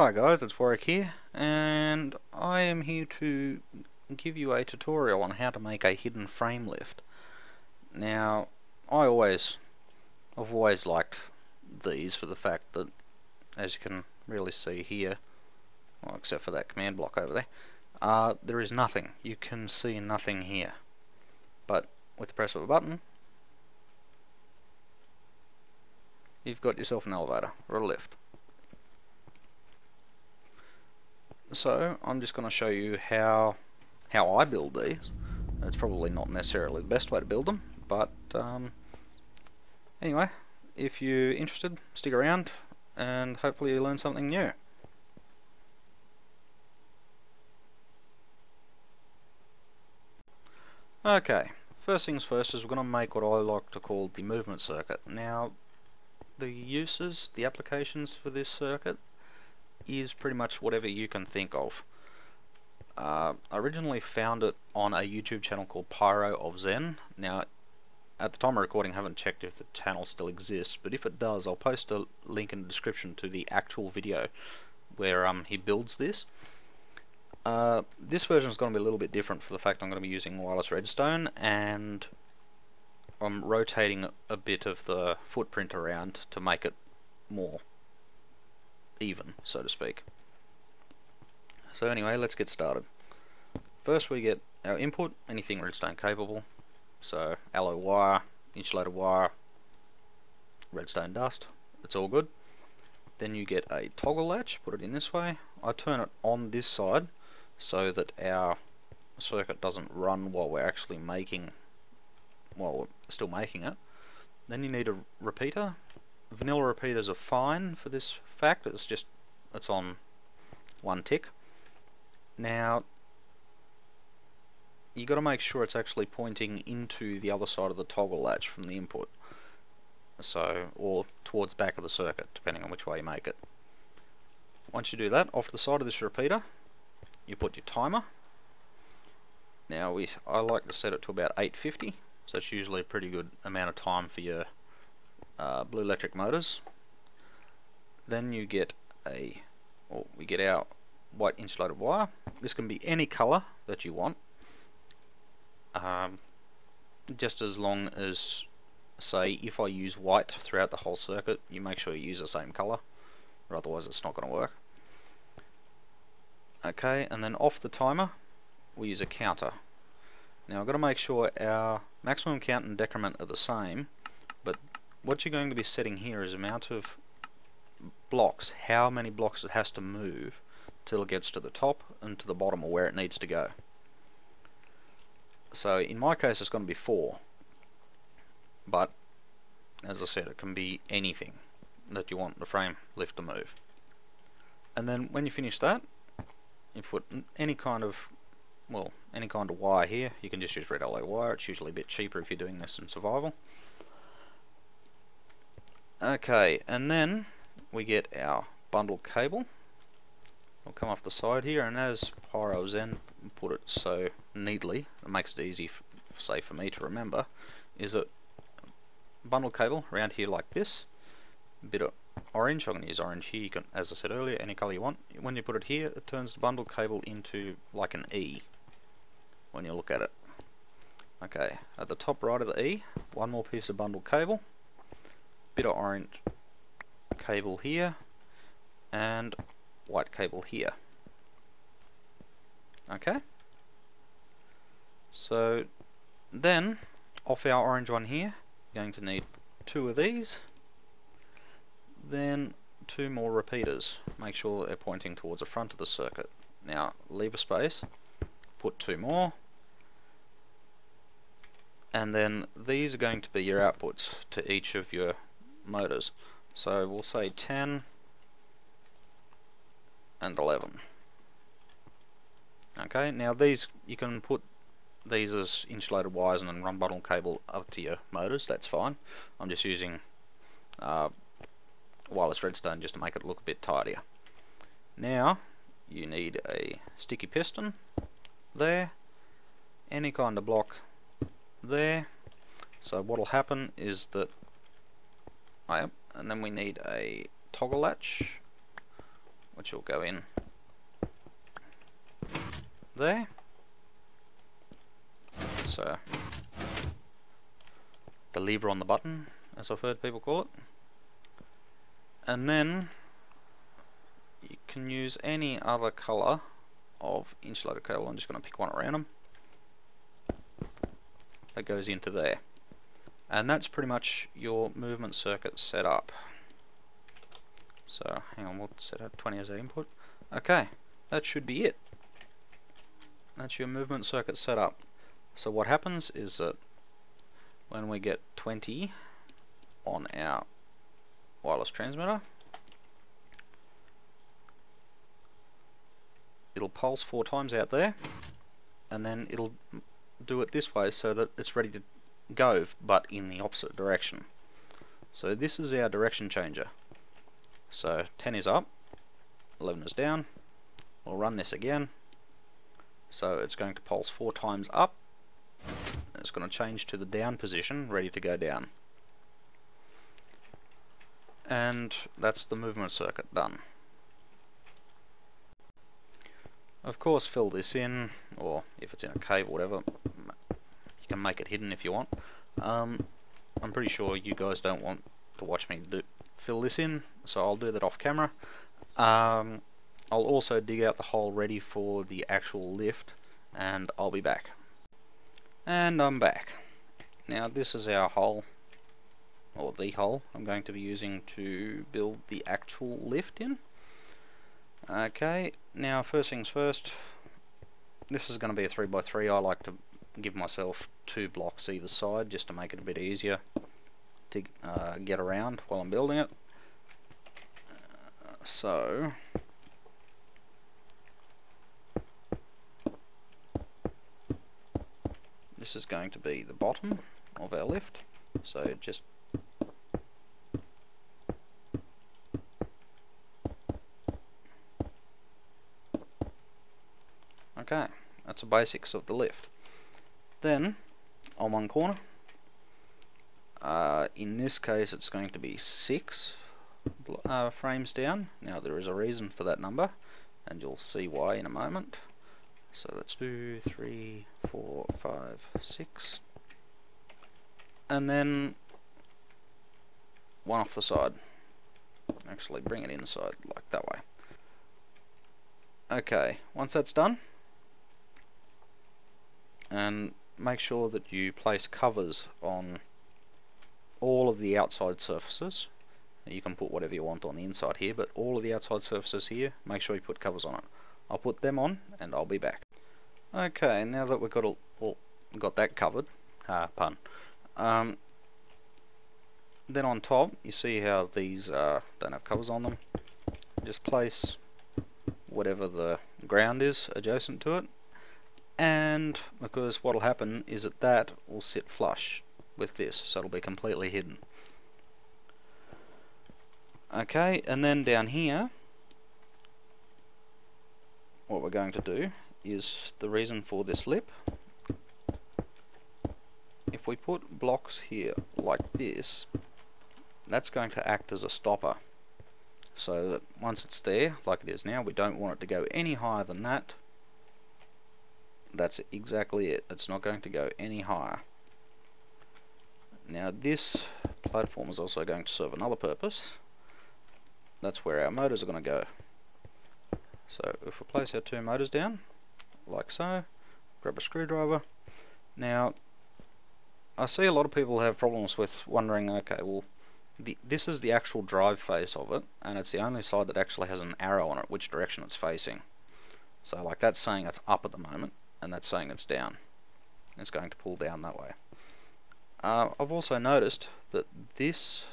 Hi guys, it's Warwick here, and I am here to give you a tutorial on how to make a hidden frame lift. Now, I always, I've always liked these for the fact that, as you can really see here, well, except for that command block over there, uh, there is nothing. You can see nothing here. But with the press of a button, you've got yourself an elevator or a lift. So I'm just going to show you how how I build these. It's probably not necessarily the best way to build them, but um, anyway, if you're interested, stick around and hopefully you learn something new. Okay, first things first is we're going to make what I like to call the movement circuit. Now, the uses, the applications for this circuit is pretty much whatever you can think of. Uh, I originally found it on a YouTube channel called PyroOfZen. Now, at the time of recording, I haven't checked if the channel still exists, but if it does, I'll post a link in the description to the actual video where um, he builds this. Uh, this version is going to be a little bit different for the fact I'm going to be using wireless redstone and I'm rotating a bit of the footprint around to make it more even, so to speak. So anyway, let's get started. First we get our input, anything redstone capable. So alloy wire, insulated wire, redstone dust, it's all good. Then you get a toggle latch, put it in this way. I turn it on this side so that our circuit doesn't run while we're actually making, while we're still making it. Then you need a repeater, vanilla repeaters are fine for this fact, it's just it's on one tick. Now you got to make sure it's actually pointing into the other side of the toggle latch from the input. So or towards back of the circuit depending on which way you make it. Once you do that off the side of this repeater you put your timer. Now we I like to set it to about 850 so it's usually a pretty good amount of time for your uh, blue electric motors. Then you get a, or we get our white insulated wire. This can be any color that you want. Um, just as long as, say, if I use white throughout the whole circuit, you make sure you use the same color, or otherwise it's not going to work. Okay, and then off the timer, we use a counter. Now I've got to make sure our maximum count and decrement are the same, what you're going to be setting here is amount of blocks, how many blocks it has to move till it gets to the top and to the bottom or where it needs to go. So in my case it's going to be 4 but as I said it can be anything that you want the frame lift to move. And then when you finish that you put any kind of well any kind of wire here you can just use red alloy wire it's usually a bit cheaper if you're doing this in survival Okay, and then we get our bundle cable. We'll come off the side here, and as Pyro Zen put it so neatly, it makes it easy, say, for me to remember, is that bundle cable around here like this, a bit of orange, I'm going to use orange here, you can, as I said earlier, any colour you want. When you put it here, it turns the bundle cable into like an E, when you look at it. Okay, at the top right of the E, one more piece of bundle cable, bit of orange cable here and white cable here. Okay? So then off our orange one here. Going to need two of these. Then two more repeaters. Make sure they're pointing towards the front of the circuit. Now leave a space. Put two more. And then these are going to be your outputs to each of your motors. So we'll say 10 and 11. Okay, now these, you can put these as insulated wires and then run bundle cable up to your motors, that's fine. I'm just using uh, wireless redstone just to make it look a bit tidier. Now, you need a sticky piston there, any kind of block there. So what will happen is that and then we need a toggle latch which will go in there. So the lever on the button, as I've heard people call it. And then you can use any other colour of insulated cable. I'm just going to pick one at random. That goes into there. And that's pretty much your movement circuit set up. So, hang on, we'll set up 20 as our input. Okay, that should be it. That's your movement circuit set up. So what happens is that when we get 20 on our wireless transmitter, it'll pulse four times out there, and then it'll do it this way so that it's ready to go, but in the opposite direction. So this is our direction changer. So 10 is up, 11 is down. We'll run this again. So it's going to pulse four times up. It's going to change to the down position, ready to go down. And that's the movement circuit done. Of course fill this in, or if it's in a cave or whatever, can make it hidden if you want. Um, I'm pretty sure you guys don't want to watch me do, fill this in, so I'll do that off camera. Um, I'll also dig out the hole ready for the actual lift, and I'll be back. And I'm back. Now this is our hole, or the hole I'm going to be using to build the actual lift in. Okay, now first things first, this is going to be a 3x3. I like to give myself two blocks either side just to make it a bit easier to uh, get around while I'm building it. Uh, so, this is going to be the bottom of our lift. So just Okay, that's the basics of the lift. Then, on one corner, uh, in this case it's going to be 6 uh, frames down. Now there is a reason for that number, and you'll see why in a moment. So let's do three, four, five, six, and then one off the side. Actually bring it inside like that way. Okay, once that's done, and make sure that you place covers on all of the outside surfaces. You can put whatever you want on the inside here but all of the outside surfaces here make sure you put covers on it. I'll put them on and I'll be back. Okay and now that we've got all, all got that covered pun um, then on top you see how these uh, don't have covers on them? Just place whatever the ground is adjacent to it and because what will happen is that that will sit flush with this so it'll be completely hidden. Okay and then down here what we're going to do is the reason for this lip. If we put blocks here like this that's going to act as a stopper so that once it's there like it is now we don't want it to go any higher than that that's exactly it. It's not going to go any higher. Now this platform is also going to serve another purpose. That's where our motors are going to go. So if we place our two motors down, like so, grab a screwdriver. Now, I see a lot of people have problems with wondering, okay, well, the, this is the actual drive face of it, and it's the only side that actually has an arrow on it, which direction it's facing. So like that's saying it's up at the moment and that's saying it's down. It's going to pull down that way. Uh, I've also noticed that this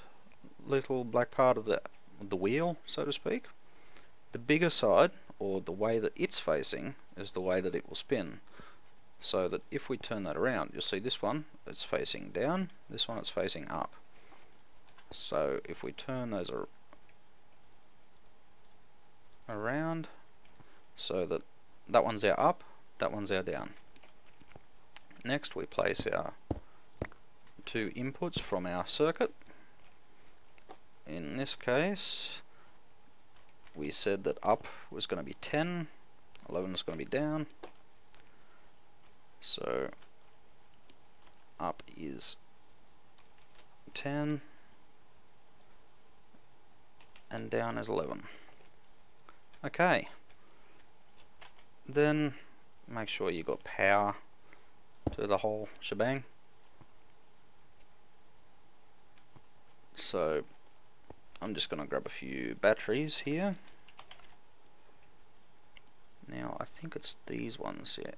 little black part of the the wheel, so to speak, the bigger side, or the way that it's facing, is the way that it will spin. So that if we turn that around, you'll see this one, it's facing down, this one it's facing up. So if we turn those ar around, so that that one's our up, that one's our down. Next we place our two inputs from our circuit. In this case we said that up was going to be 10, 11 is going to be down. So up is 10 and down is 11. Okay. Then make sure you've got power to the whole shebang. So I'm just going to grab a few batteries here. Now I think it's these ones, yeah.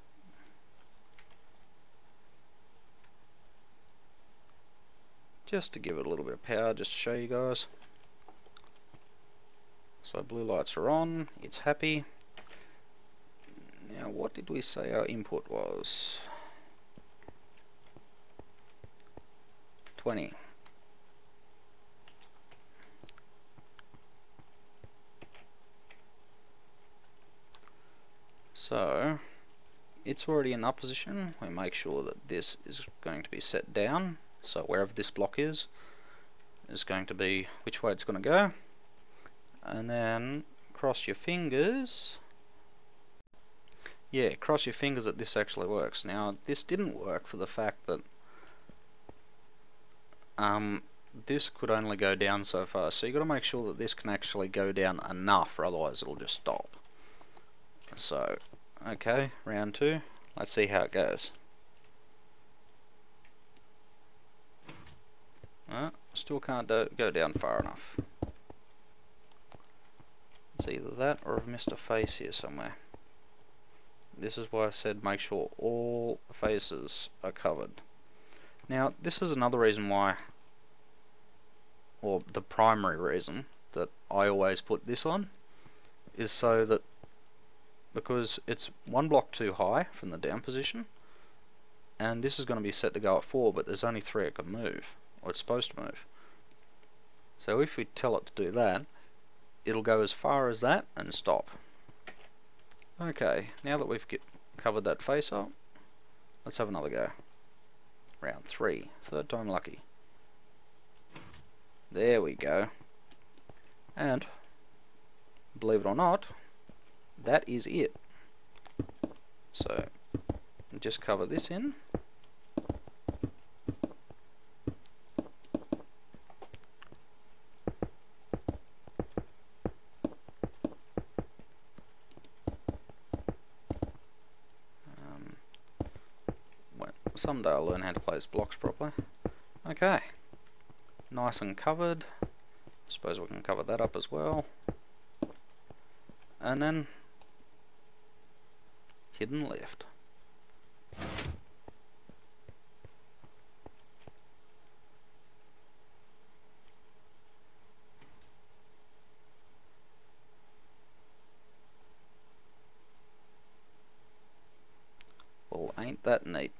Just to give it a little bit of power, just to show you guys. So blue lights are on, it's happy. Now what did we say our input was? 20. So, it's already in up position. We make sure that this is going to be set down. So wherever this block is, is going to be which way it's going to go. And then cross your fingers. Yeah, cross your fingers that this actually works. Now, this didn't work for the fact that um, this could only go down so far. So you've got to make sure that this can actually go down enough, or otherwise it'll just stop. So Okay, round two. Let's see how it goes. Uh, still can't do, go down far enough. It's either that or I've missed a face here somewhere. This is why I said make sure all faces are covered. Now, this is another reason why, or the primary reason, that I always put this on, is so that because it's one block too high from the down position and this is going to be set to go at 4 but there's only 3 it can move or it's supposed to move so if we tell it to do that it'll go as far as that and stop okay now that we've get, covered that face up let's have another go round three, third time lucky there we go and believe it or not that is it. So just cover this in. Um, someday I'll learn how to place blocks properly. Okay, nice and covered. Suppose we can cover that up as well. And then hidden left. Well, ain't that neat.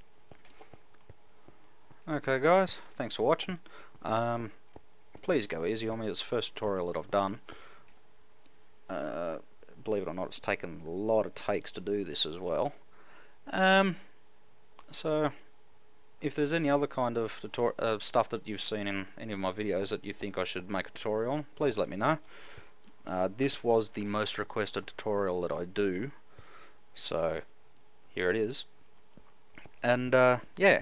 Okay guys, thanks for watching. Um, please go easy on me, it's the first tutorial that I've done. Uh, believe it or not, it's taken a lot of takes to do this as well. Um, so, if there's any other kind of uh, stuff that you've seen in any of my videos that you think I should make a tutorial on, please let me know. Uh, this was the most requested tutorial that I do, so here it is. And uh, yeah,